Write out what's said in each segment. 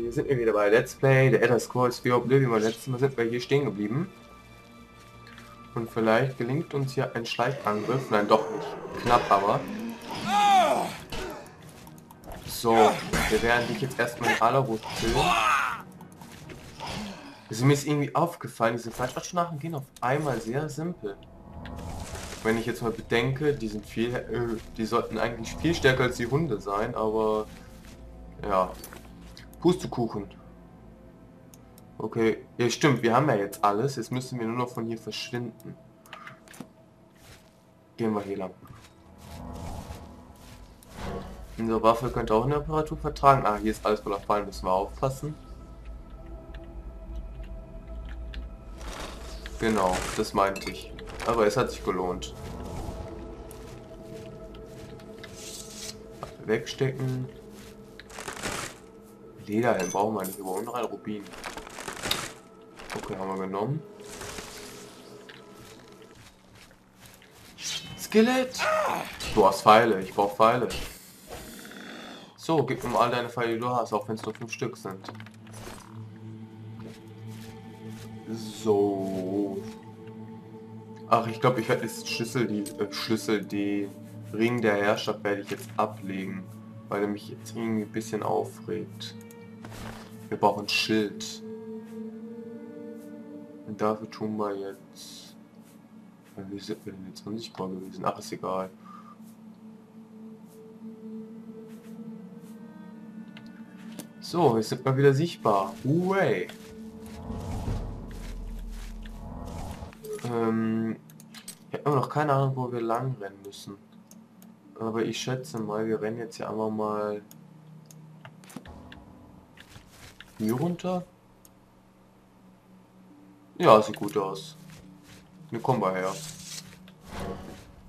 Hier sind wir wieder bei Let's Play, der Elder Scrolls 4 Oblivion. Beim letzten Mal sind wir hier stehen geblieben. Und vielleicht gelingt uns hier ein Schleichangriff. Nein, doch nicht. Knapp aber. So, wir werden dich jetzt erstmal in aller Ruhe. Also mir ist irgendwie aufgefallen, diese Fleischabschnachen gehen auf einmal sehr simpel. Wenn ich jetzt mal bedenke, die sind viel, äh, die sollten eigentlich viel stärker als die Hunde sein, aber ja, Pustekuchen. Okay, ja stimmt, wir haben ja jetzt alles, jetzt müssen wir nur noch von hier verschwinden. Gehen wir hier lang. Unsere Waffe könnte auch eine Temperatur vertragen. Ah, hier ist alles voller Fallen, müssen wir aufpassen. Genau, das meinte ich. Aber es hat sich gelohnt. Wegstecken. Lederhelm brauchen wir nicht, wir brauchen noch ein Rubin. Okay, haben wir genommen. Skelett! Du hast Pfeile, ich brauche Pfeile. So, gib mir all deine Pfeile, die du hast, auch wenn es nur fünf Stück sind. So. Ach, ich glaube, ich werde jetzt Schlüssel, die äh, Schlüssel, die Ring der Herrschaft werde ich jetzt ablegen, weil er mich jetzt irgendwie ein bisschen aufregt. Wir brauchen ein Schild. Und dafür tun wir jetzt... Wie sind wir denn jetzt unsichtbar gewesen? Ach, ist egal. So, jetzt sind wir wieder sichtbar. Way. Ähm, ich habe immer noch keine Ahnung, wo wir lang rennen müssen. Aber ich schätze mal, wir rennen jetzt hier einfach mal hier runter. Ja, sieht gut aus. Hier kommen wir her.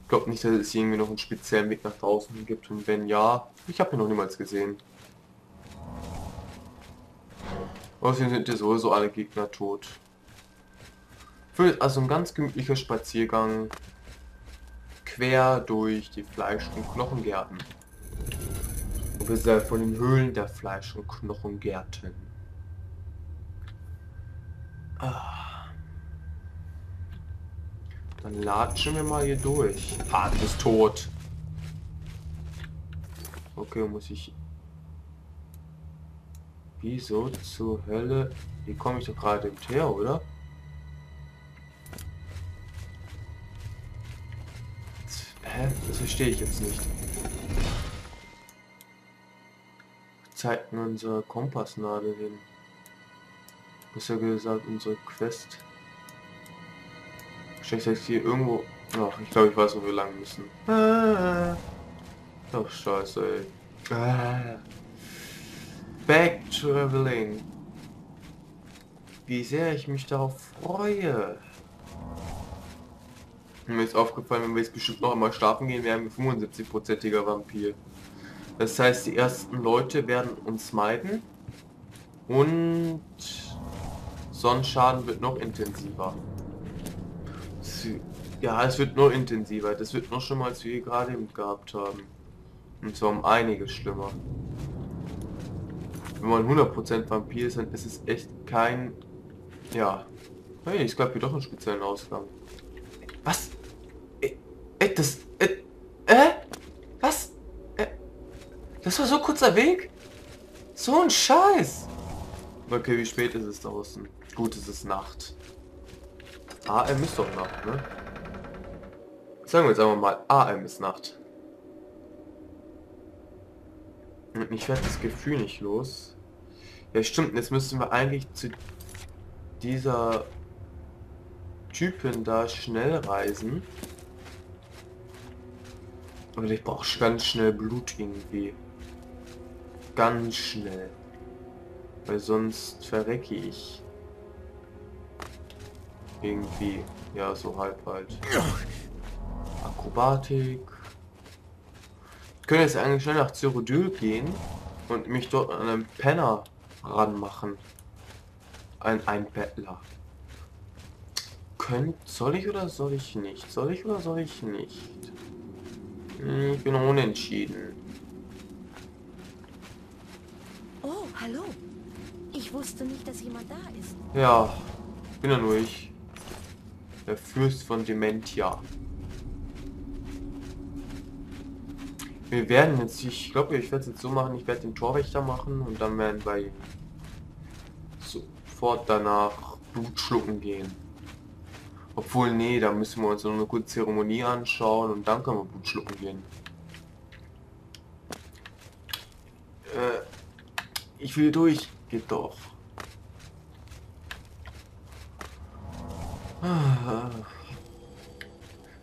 Ich glaube nicht, dass es irgendwie noch einen speziellen Weg nach draußen gibt. Und wenn ja, ich habe ihn noch niemals gesehen. Außerdem sind ja sowieso alle Gegner tot. Für also ein ganz gemütlicher Spaziergang quer durch die Fleisch- und Knochengärten. Und wir sind von den Höhlen der Fleisch- und Knochengärten. Ah. Dann latschen wir mal hier durch. Hart ist tot. Okay, muss ich... Wieso zur Hölle? Hier komme ich doch gerade her, oder? Hä? Das verstehe ich jetzt nicht. Zeigt unsere Kompassnadel hin. Besser gesagt unsere Quest. Wahrscheinlich heißt hier irgendwo... Ach, ich glaube, ich weiß, wo wir lang müssen. Ah. Oh, scheiße, ey. Ah. Back traveling. Wie sehr ich mich darauf freue. Mir ist aufgefallen, wenn wir jetzt bestimmt noch einmal schlafen gehen, werden wir 75-prozentiger Vampir. Das heißt, die ersten Leute werden uns meiden. Und Sonnenschaden wird noch intensiver. Ja, es wird nur intensiver. Das wird noch schlimmer, als wir gerade eben gehabt haben. Und zwar um einiges schlimmer. Wenn man 100% Vampir ist, dann ist es echt kein... Ja. Hey, ich glaube hier doch einen speziellen Ausgang. Was? Äh, äh das... Äh, äh? Was? Äh, das war so kurzer Weg? So ein Scheiß! Okay, wie spät ist es draußen? Gut, es ist Nacht. AM ist doch Nacht, ne? Sagen wir jetzt einfach mal, AM ist Nacht. Und ich werde das Gefühl nicht los. Ja stimmt, jetzt müssen wir eigentlich zu dieser Typen da schnell reisen. Aber ich brauche ganz schnell Blut irgendwie. Ganz schnell. Weil sonst verrecke ich. Irgendwie. Ja, so halb halt. Akrobatik. Ich könnte jetzt eigentlich schnell nach Cyrodiil gehen und mich dort an einem Penner ranmachen. Ein Einbettler. Könnt, soll ich oder soll ich nicht? Soll ich oder soll ich nicht? Hm, ich bin unentschieden. Oh, hallo. Ich wusste nicht, dass jemand da ist. Ja, bin ja nur ich. Der Fürst von Dementia. Wir werden jetzt, ich glaube, ich werde es jetzt so machen, ich werde den Torwächter machen und dann werden wir sofort danach Blut schlucken gehen. Obwohl, nee, da müssen wir uns noch eine kurze Zeremonie anschauen und dann können wir Blut schlucken gehen. Äh, ich will durch. Geht doch.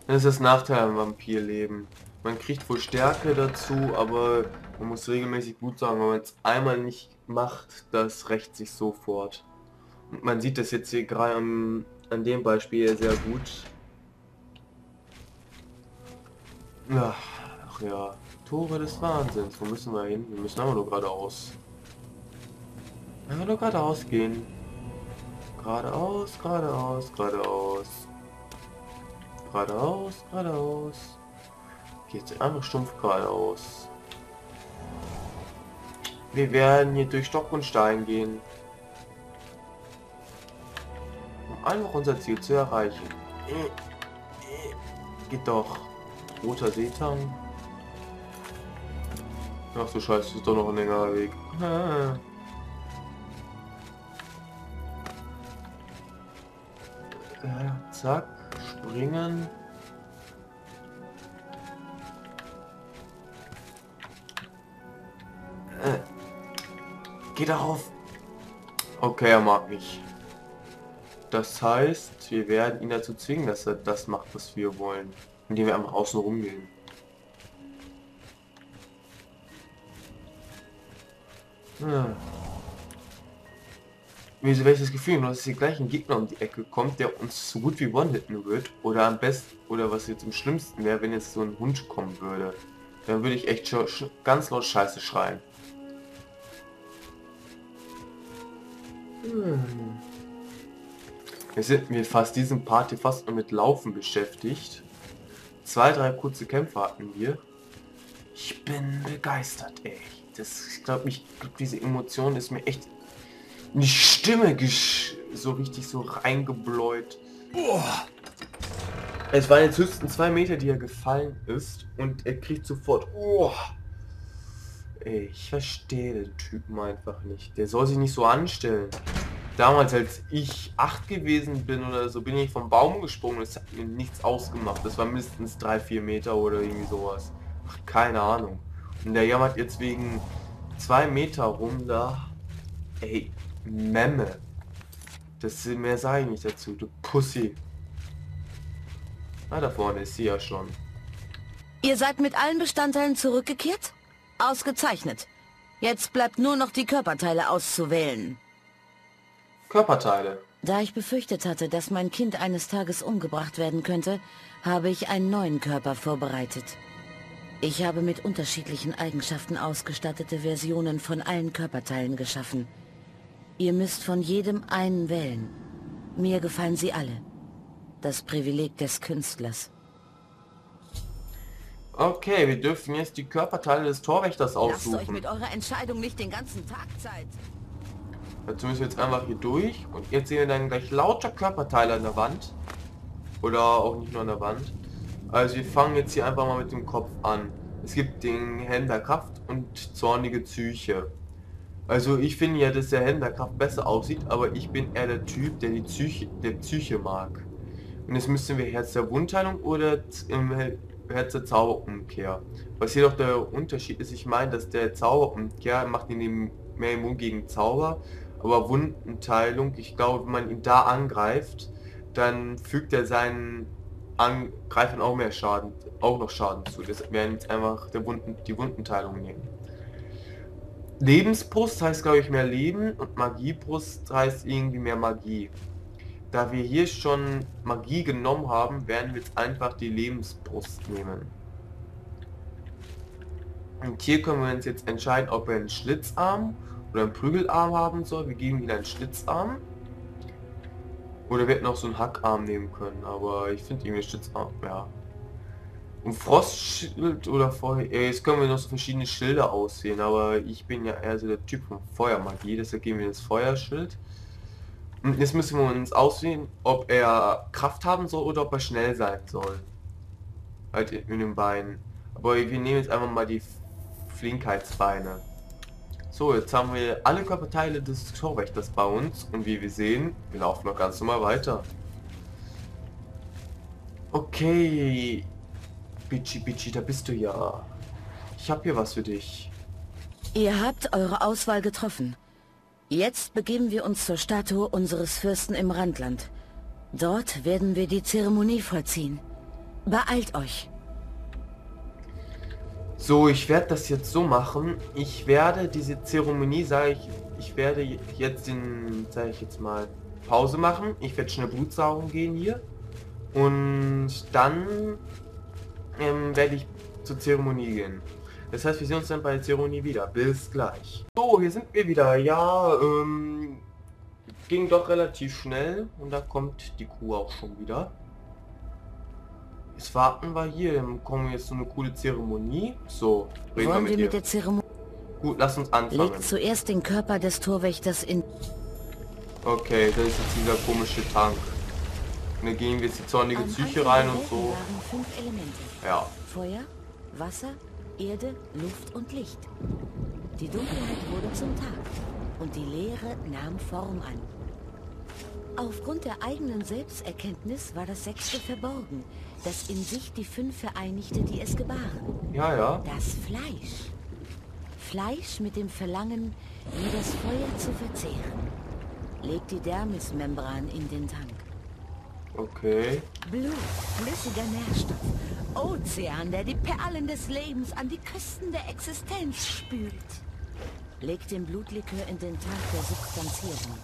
Das ist das Nachteil am Vampirleben. Man kriegt wohl Stärke dazu, aber man muss regelmäßig Blut sagen, wenn man es einmal nicht macht, das rächt sich sofort. Und man sieht das jetzt hier gerade an, an dem Beispiel sehr gut. Ach ja, Tore des Wahnsinns. Wo müssen wir hin? Wir müssen aber nur geradeaus. Einfach nur geradeaus gehen. Geradeaus, geradeaus, geradeaus. Geradeaus, geradeaus. Geht einfach stumpf geradeaus. Wir werden hier durch Stock und Stein gehen. Um einfach unser Ziel zu erreichen. Geht doch. Roter Seetang. Ach du Scheiße, ist doch noch ein längerer Weg. Äh, zack, springen. Äh, geh darauf. Okay, er mag mich. Das heißt, wir werden ihn dazu zwingen, dass er das macht, was wir wollen. Indem wir einfach außen rumgehen. Hm. Wieso welches Gefühl, dass die gleichen Gegner um die Ecke kommt, der uns so gut wie one-hitten wird. Oder am besten, oder was jetzt im schlimmsten wäre, wenn jetzt so ein Hund kommen würde. Dann würde ich echt ganz laut Scheiße schreien. Hm. Wir sind mir fast diesen Party fast nur mit Laufen beschäftigt. Zwei, drei kurze Kämpfe hatten wir. Ich bin begeistert, ey das, ich glaube, mich, diese Emotion ist mir echt die Stimme so richtig so reingebläut. Boah. Es waren jetzt höchstens zwei Meter, die er gefallen ist und er kriegt sofort. Oh. Ey, ich verstehe den Typen einfach nicht. Der soll sich nicht so anstellen. Damals, als ich acht gewesen bin oder so, bin ich vom Baum gesprungen. Das hat mir nichts ausgemacht. Das war mindestens drei, vier Meter oder irgendwie sowas. Ach, keine Ahnung. Und der jammert jetzt wegen zwei Meter rum da. Ey, Memme. Das mehr sage ich nicht dazu, du Pussy. Ah, da vorne ist sie ja schon. Ihr seid mit allen Bestandteilen zurückgekehrt? Ausgezeichnet. Jetzt bleibt nur noch die Körperteile auszuwählen. Körperteile? Da ich befürchtet hatte, dass mein Kind eines Tages umgebracht werden könnte, habe ich einen neuen Körper vorbereitet. Ich habe mit unterschiedlichen Eigenschaften ausgestattete Versionen von allen Körperteilen geschaffen. Ihr müsst von jedem einen wählen. Mir gefallen sie alle. Das Privileg des Künstlers. Okay, wir dürfen jetzt die Körperteile des Torwächters aussuchen. Lasst euch mit eurer Entscheidung nicht den ganzen Tag Zeit. Dazu müssen wir jetzt einfach hier durch und jetzt sehen wir dann gleich lauter Körperteile an der Wand. Oder auch nicht nur an der Wand. Also wir fangen jetzt hier einfach mal mit dem Kopf an. Es gibt den Händler Kraft und zornige Psyche. Also ich finde ja, dass der Händler Kraft besser aussieht, aber ich bin eher der Typ, der die Psyche, der Psyche mag. Und jetzt müssen wir Herz der Wundheilung oder im Herz der Zauberumkehr. Was hier doch der Unterschied ist, ich meine, dass der Zauberumkehr macht ihn mehr immun gegen Zauber, aber Wundenteilung, ich glaube, wenn man ihn da angreift, dann fügt er seinen angreifen auch mehr Schaden, auch noch Schaden zu. Das werden jetzt einfach der Wunden, die Wundenteilung nehmen. Lebensbrust heißt glaube ich mehr Leben und Magiebrust heißt irgendwie mehr Magie. Da wir hier schon Magie genommen haben, werden wir jetzt einfach die Lebensbrust nehmen. Und hier können wir uns jetzt entscheiden, ob er einen Schlitzarm oder einen Prügelarm haben soll. Wir geben ihm einen Schlitzarm. Oder wir hätten auch so einen Hackarm nehmen können, aber ich finde irgendwie Stützarm, ja. Ein Frostschild oder Feuer. Jetzt können wir noch so verschiedene Schilder aussehen, aber ich bin ja eher so der Typ von Feuermagie, deshalb geben wir das Feuerschild. Und jetzt müssen wir uns aussehen, ob er Kraft haben soll oder ob er schnell sein soll. Halt in den Beinen. Aber wir nehmen jetzt einfach mal die Flinkheitsbeine. So, jetzt haben wir alle Körperteile des Torwächters bei uns und wie wir sehen, wir laufen noch ganz normal weiter. Okay, Bitchy Bitchy, da bist du ja. Ich habe hier was für dich. Ihr habt eure Auswahl getroffen. Jetzt begeben wir uns zur Statue unseres Fürsten im Randland. Dort werden wir die Zeremonie vollziehen. Beeilt euch. So, ich werde das jetzt so machen. Ich werde diese Zeremonie, sage ich, ich werde jetzt den, sage ich jetzt mal, Pause machen. Ich werde schnell Blutsaugen gehen hier. Und dann ähm, werde ich zur Zeremonie gehen. Das heißt, wir sehen uns dann bei der Zeremonie wieder. Bis gleich. So, hier sind wir wieder. Ja, ähm, ging doch relativ schnell. Und da kommt die Kuh auch schon wieder. Jetzt warten wir hier, dann kommen jetzt so eine coole Zeremonie. So, reden Wollen wir mit, wir mit der Zeremonie... Gut, lass uns anfangen. Legt zuerst den Körper des Torwächters in... Okay, das ist jetzt dieser komische Tank. Und dann gehen wir jetzt die zornige Psyche rein und so. Ja. Feuer, Wasser, Erde, Luft und Licht. Die Dunkelheit wurde zum Tag und die Leere nahm Form an. Aufgrund der eigenen Selbsterkenntnis war das Sechste verborgen, das in sich die fünf vereinigte, die es gebaren. Ja, ja. Das Fleisch. Fleisch mit dem Verlangen, wie das Feuer zu verzehren. Legt die Dermismembran in den Tank. Okay. Blut, flüssiger Nährstoff. Ozean, der die Perlen des Lebens an die Küsten der Existenz spült. Legt den Blutlikör in den Tank der Substanzierung.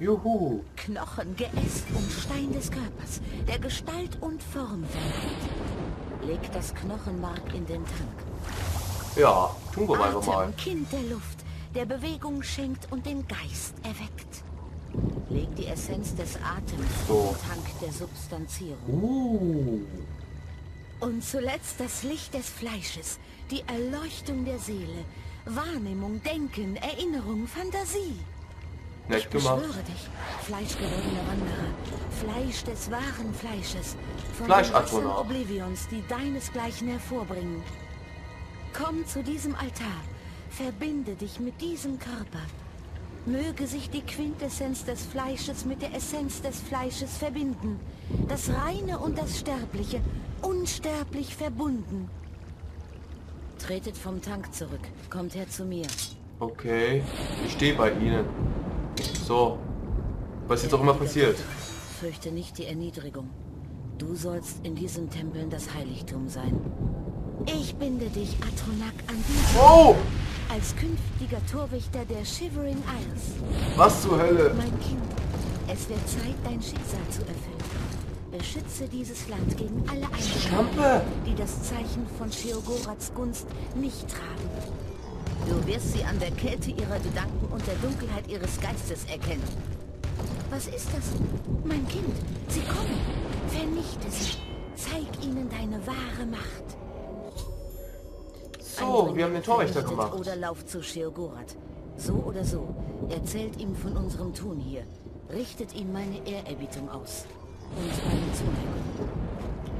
Juhu. Knochen, Geäst und Stein des Körpers, der Gestalt und Form verleiht. Legt das Knochenmark in den Tank. Ja, tun wir einfach mal. Kind der Luft, der Bewegung schenkt und den Geist erweckt. Legt die Essenz des Atems so. im Tank der Substanzierung. Uh. Und zuletzt das Licht des Fleisches, die Erleuchtung der Seele, Wahrnehmung, Denken, Erinnerung, Fantasie. Nett ich beschwöre dich, fleischgewordener Wanderer, Fleisch des wahren Fleisches, von den Oblivions, die deinesgleichen hervorbringen. Komm zu diesem Altar, verbinde dich mit diesem Körper. Möge sich die Quintessenz des Fleisches mit der Essenz des Fleisches verbinden, das Reine und das Sterbliche, unsterblich verbunden. Tretet vom Tank zurück, kommt her zu mir. Okay, ich stehe bei Ihnen. So. Was jetzt auch immer passiert. Fürchte nicht die Erniedrigung. Du sollst in diesen Tempeln das Heiligtum sein. Ich binde dich, Atronak, an diesen... Oh! Als künftiger Torwächter der Shivering Isles. Was zur Hölle? Mein Kind, es wird Zeit, dein Schicksal zu erfüllen. Beschütze dieses Land gegen alle Einzelnen, die das Zeichen von Sheogorats Gunst nicht tragen. Du wirst sie an der Kälte ihrer Gedanken und der Dunkelheit ihres Geistes erkennen. Was ist das? Mein Kind, sie kommen. Vernichte sie. Zeig ihnen deine wahre Macht. So, wir haben den Torwächter gemacht. Oder lauf zu Sheogorat. So oder so. Erzählt ihm von unserem Tun hier. Richtet ihm meine Ehrerbietung aus. Und meine Zuneigung.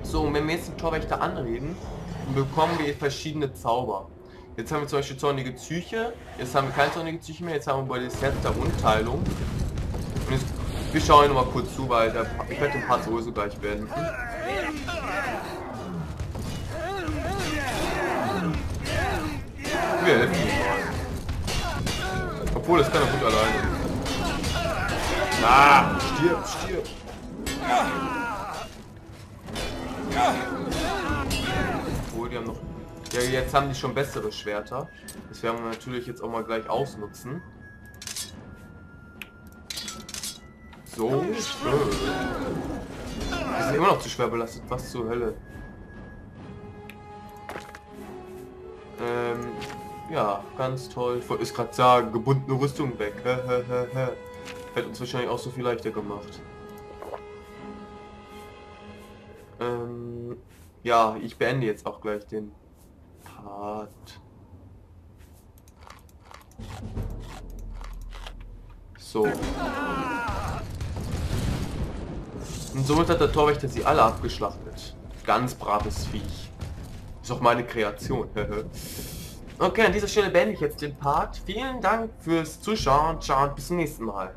So, und wenn wir jetzt den Torwächter anreden, bekommen wir verschiedene Zauber. Jetzt haben wir zum Beispiel zornige Psyche, jetzt haben wir keine zornige Psyche mehr, jetzt haben wir bei der Unteilung. Und jetzt, wir schauen noch mal kurz zu, weil der, ich werde den Part sowieso gleich beenden. Wir helfen. Obwohl, das kann er gut alleine. Ah, stirb, stirb. Obwohl, die haben noch ja, jetzt haben die schon bessere Schwerter. Das werden wir natürlich jetzt auch mal gleich ausnutzen. So. Die sind immer noch zu schwer belastet. Was zur Hölle? Ja, ganz toll. Ich wollte gerade sagen, gebundene Rüstung weg. Hätte uns wahrscheinlich auch so viel leichter gemacht. Ähm, ja, ich beende jetzt auch gleich den Part. So. Und somit hat der Torwächter sie alle abgeschlachtet. Ganz braves Viech. Ist auch meine Kreation. Okay, an dieser Stelle beende ich jetzt den Part. Vielen Dank fürs Zuschauen. Ciao und bis zum nächsten Mal.